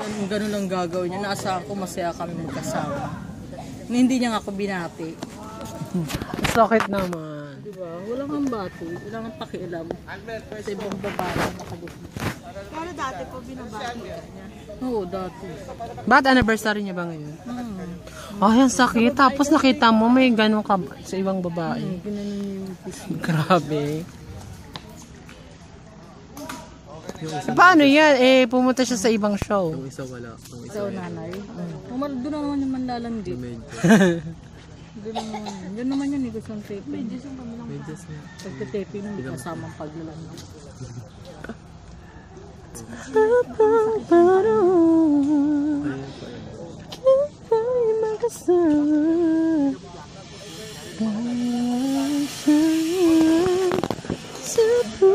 Ganun, ganun lang gagawin niya. Naasahan ko masaya kami magkasama. Na Hindi niya nga ako binati. Sakit naman. Di ba? Wala kang bati. Wala kang pakialam. Sa ibang babae nakabukli. Pero dati po binabati ka niya. Oo, dati. Ba't anniversary niya ba ngayon? Hmm. Oh, yan sakit. Tapos nakita mo may ganun ka sa ibang babae. Hmm, yung kiss Grabe. Eh, paano yan? Eh, pumunta siya sa ibang show. Ikaw, nanay. Umal, doon na naman yung manlalandi. Doon na naman yun. Yun naman yun, gusto ng taping. Yung kami lang. Pagka-taping, hindi kasamang paglalandi. Sa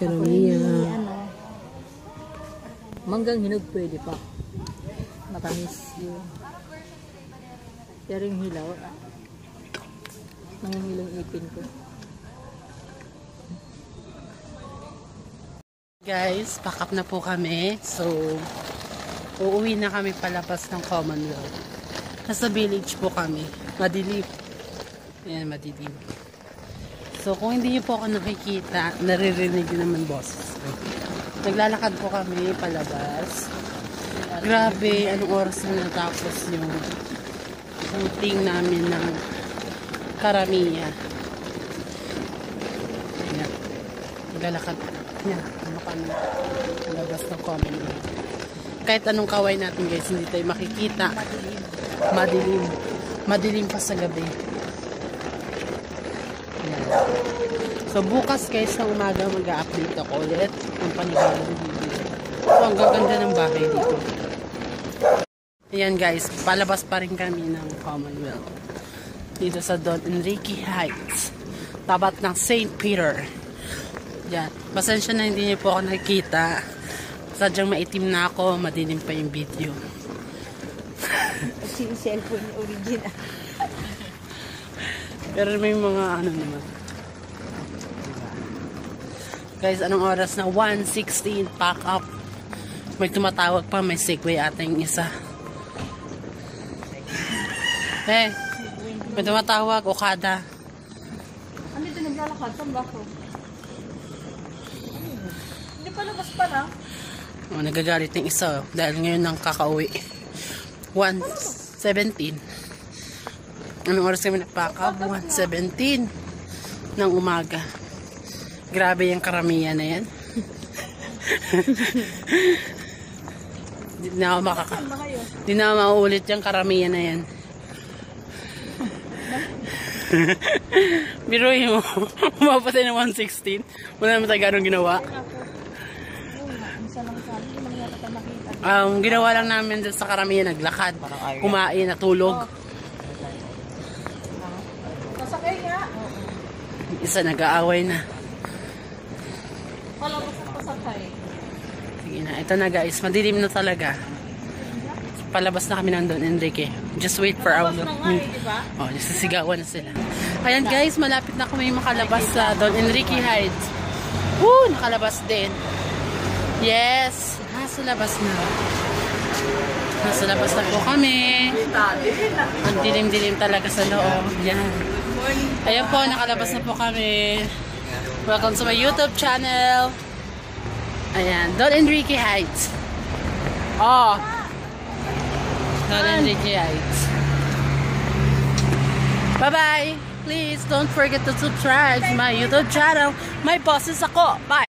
yung ano, manggang hinog pwede pa. Matamis yun. Pero yung hilaw, nangingilang ipin ko. Guys, pack up na po kami. So, uuwi na kami palabas ng Commonwealth. Nasa village po kami. Madilim. Ayan, madilim. So, kung hindi niyo po ako nakikita, naririnig naman boses ko. Naglalakad po kami palabas. Grabe, anong oras na natapos yung shooting namin ng Karamiya. Ayan. Naglalakad. Yan. Ano kami. Labas ng Commonwealth. Kahit anong kaway natin guys, hindi tayo makikita. Madilim. Madilim pa sa gabi. So bukas guys ng umaga mag-update ako ulit ng panibagong video. So ang gaganda ng bahay dito. Ayan guys, palabas pa rin kami ng Commonwealth. Dito sa Don Enrique Heights. Tabat ng St. Peter. Yan. Pasensya na hindi niyo po ako nakikita. Sadyang maitim na ako, madilim pa yung video. Kasi yung cellphone original. Pero may mga ano naman. Guys, anong oras na? 1.16, pack up. May tumatawag pa, may segue ating isa. Eh, may tumatawag, Okada. Ano dito naglalakad? Saan ba ako? Hindi pa labas pa na. Oh, nagagalit ng isa oh, dahil ngayon nang kakauwi. 1.17. Anong oras kami nagpack up? 1.17 ng umaga. Grabe yung karamihan na yan. Di na ako makaka... Saan ba kayo? Di na mauulit yung karamihan na yan. Biruin mo. Umapatay ng 116. Wala naman tayo ganong ginawa. Hindi tayo. Ang ginawa lang namin dun sa karamihan, naglakad, kumain, natulog. Nga. Isa nag-aaway na. Ang pasakay. Sige na, ito na guys, madilim na talaga. Palabas na kami ng Don Enrique. Just wait for our... Nga eh, di ba? Oh, nasasigawan na sila. Ayan guys, malapit na kami makalabas sa Don Enrique Heights. Woo! Nakalabas din. Yes! Nasa labas na. Nasa labas na po kami. Ang dilim-dilim talaga sa loob. Yan. Ayan po, nakalabas na po kami. Welcome to my YouTube channel. Ayan, Don Enrique Heights. Oh! Don Enrique Heights. Bye-bye! Please don't forget to subscribe to my YouTube channel. My bosses ako. Bye!